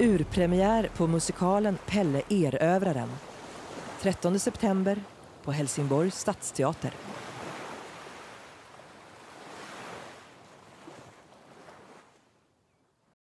Urpremiär på musikalen Pelle Erövraren. 13 september på Helsingborgs stadsteater.